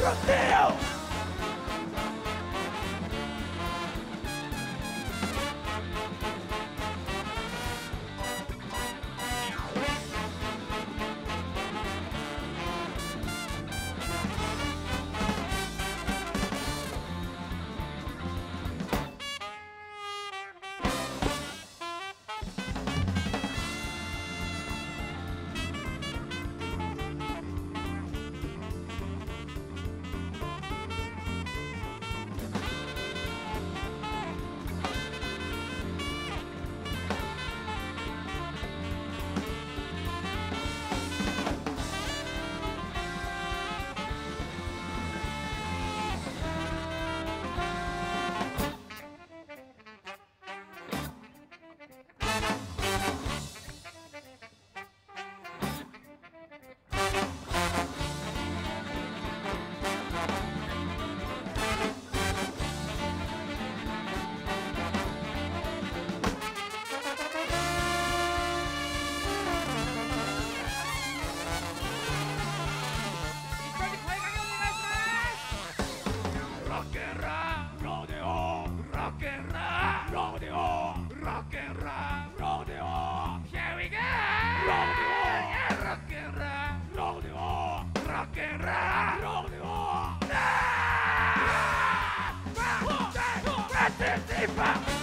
Protect! Mete tripa!